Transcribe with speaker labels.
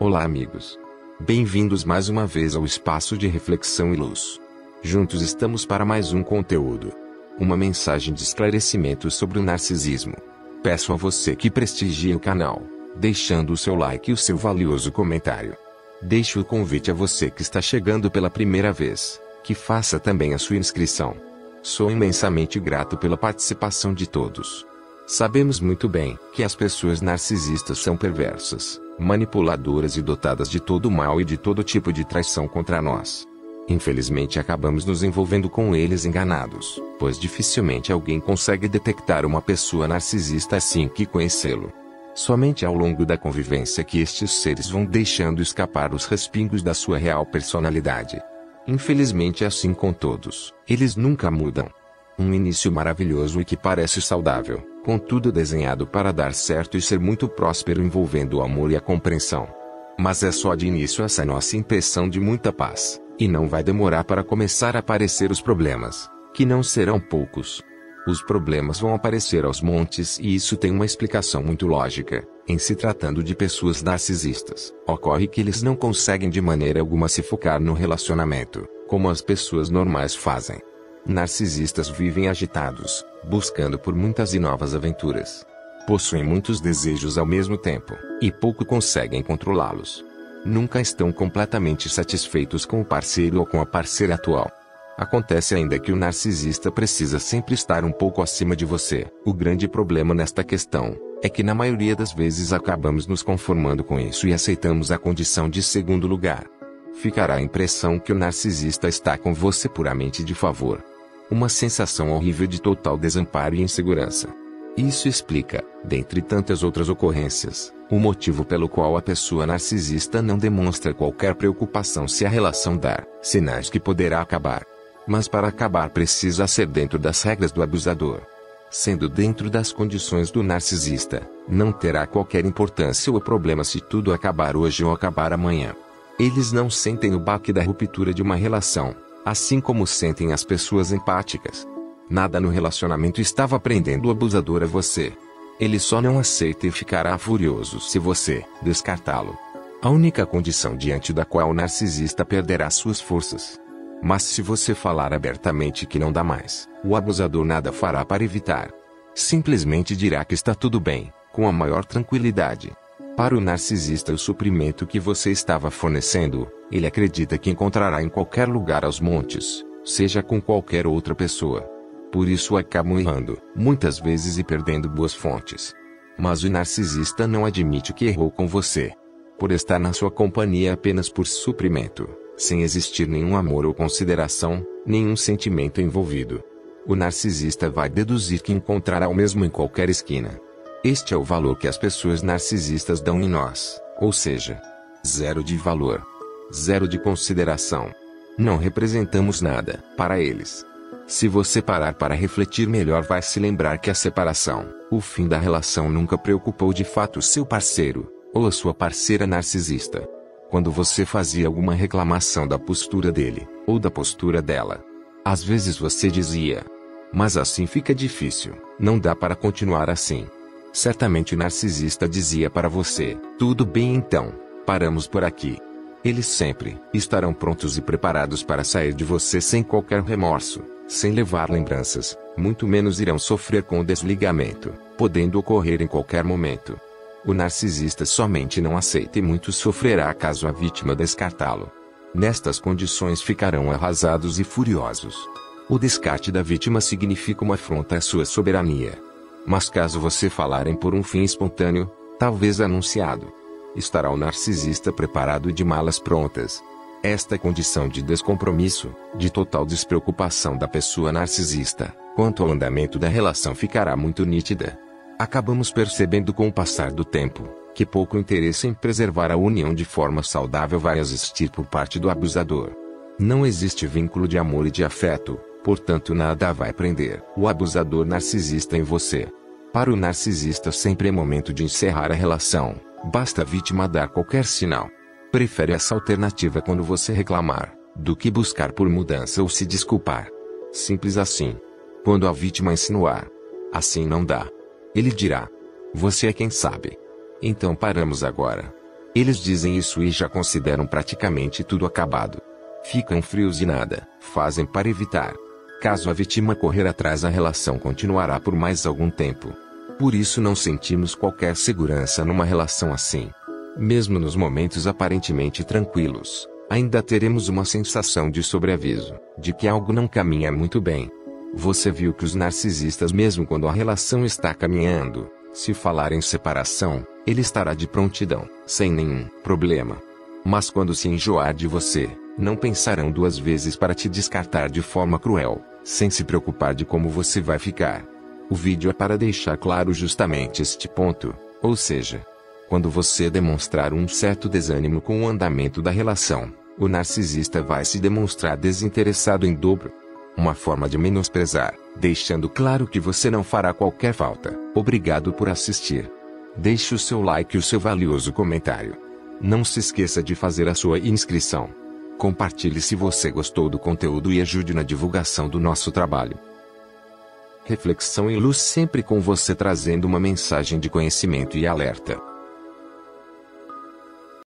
Speaker 1: Olá, amigos. Bem-vindos mais uma vez ao espaço de reflexão e luz. Juntos estamos para mais um conteúdo. Uma mensagem de esclarecimento sobre o narcisismo. Peço a você que prestigie o canal, deixando o seu like e o seu valioso comentário. Deixo o convite a você que está chegando pela primeira vez, que faça também a sua inscrição. Sou imensamente grato pela participação de todos. Sabemos muito bem que as pessoas narcisistas são perversas, manipuladoras e dotadas de todo mal e de todo tipo de traição contra nós. Infelizmente acabamos nos envolvendo com eles enganados, pois dificilmente alguém consegue detectar uma pessoa narcisista assim que conhecê-lo. Somente ao longo da convivência que estes seres vão deixando escapar os respingos da sua real personalidade. Infelizmente assim com todos, eles nunca mudam. Um início maravilhoso e que parece saudável, contudo desenhado para dar certo e ser muito próspero envolvendo o amor e a compreensão. Mas é só de início essa nossa impressão de muita paz, e não vai demorar para começar a aparecer os problemas, que não serão poucos. Os problemas vão aparecer aos montes e isso tem uma explicação muito lógica. Em se tratando de pessoas narcisistas, ocorre que eles não conseguem de maneira alguma se focar no relacionamento, como as pessoas normais fazem. Narcisistas vivem agitados, buscando por muitas e novas aventuras. Possuem muitos desejos ao mesmo tempo, e pouco conseguem controlá-los. Nunca estão completamente satisfeitos com o parceiro ou com a parceira atual. Acontece ainda que o narcisista precisa sempre estar um pouco acima de você. O grande problema nesta questão é que na maioria das vezes acabamos nos conformando com isso e aceitamos a condição de segundo lugar. Ficará a impressão que o narcisista está com você puramente de favor, uma sensação horrível de total desamparo e insegurança. Isso explica, dentre tantas outras ocorrências, o motivo pelo qual a pessoa narcisista não demonstra qualquer preocupação se a relação dar sinais que poderá acabar. Mas para acabar precisa ser dentro das regras do abusador. Sendo dentro das condições do narcisista, não terá qualquer importância ou problema se tudo acabar hoje ou acabar amanhã. Eles não sentem o baque da ruptura de uma relação, assim como sentem as pessoas empáticas. Nada no relacionamento estava prendendo o abusador a você. Ele só não aceita e ficará furioso se você descartá-lo. A única condição diante da qual o narcisista perderá suas forças. Mas se você falar abertamente que não dá mais, o abusador nada fará para evitar. Simplesmente dirá que está tudo bem, com a maior tranquilidade. Para o narcisista, o suprimento que você estava fornecendo, ele acredita que encontrará em qualquer lugar aos montes, seja com qualquer outra pessoa. Por isso acabam errando, muitas vezes e perdendo boas fontes. Mas o narcisista não admite que errou com você. Por estar na sua companhia apenas por suprimento, sem existir nenhum amor ou consideração, nenhum sentimento envolvido. O narcisista vai deduzir que encontrará o mesmo em qualquer esquina. Este é o valor que as pessoas narcisistas dão em nós, ou seja, zero de valor, zero de consideração. Não representamos nada para eles. Se você parar para refletir melhor, vai se lembrar que a separação, o fim da relação nunca preocupou de fato seu parceiro, ou a sua parceira narcisista. Quando você fazia alguma reclamação da postura dele, ou da postura dela, às vezes você dizia: Mas assim fica difícil, não dá para continuar assim. Certamente o narcisista dizia para você: Tudo bem então, paramos por aqui. Eles sempre estarão prontos e preparados para sair de você sem qualquer remorso, sem levar lembranças, muito menos irão sofrer com o desligamento, podendo ocorrer em qualquer momento. O narcisista somente não aceita e muito sofrerá caso a vítima descartá-lo. Nestas condições ficarão arrasados e furiosos. O descarte da vítima significa uma afronta à sua soberania, mas caso você falarem por um fim espontâneo, talvez anunciado, estará o narcisista preparado de malas prontas. Esta condição de descompromisso, de total despreocupação da pessoa narcisista, quanto ao andamento da relação ficará muito nítida. Acabamos percebendo com o passar do tempo, que pouco interesse em preservar a união de forma saudável vai existir por parte do abusador. Não existe vínculo de amor e de afeto, portanto nada vai prender o abusador narcisista em você. Para o narcisista sempre é momento de encerrar a relação, basta a vítima dar qualquer sinal. Prefere essa alternativa quando você reclamar, do que buscar por mudança ou se desculpar. Simples assim. Quando a vítima insinuar, assim não dá. Ele dirá: Você é quem sabe. Então paramos agora. Eles dizem isso e já consideram praticamente tudo acabado. Ficam frios e nada fazem para evitar. Caso a vítima correr atrás, a relação continuará por mais algum tempo. Por isso não sentimos qualquer segurança numa relação assim. Mesmo nos momentos aparentemente tranquilos, ainda teremos uma sensação de sobreaviso, de que algo não caminha muito bem. Você viu que os narcisistas, mesmo quando a relação está caminhando, se falar em separação, ele estará de prontidão, sem nenhum problema. Mas quando se enjoar de você, não pensarão duas vezes para te descartar de forma cruel, sem se preocupar de como você vai ficar. O vídeo é para deixar claro justamente este ponto, ou seja, quando você demonstrar um certo desânimo com o andamento da relação, o narcisista vai se demonstrar desinteressado em dobro. Uma forma de menosprezar, deixando claro que você não fará qualquer falta. Obrigado por assistir. Deixe o seu like e o seu valioso comentário. Não se esqueça de fazer a sua inscrição. Compartilhe se você gostou do conteúdo e ajude na divulgação do nosso trabalho. Reflexão e luz sempre com você trazendo uma mensagem de conhecimento e alerta.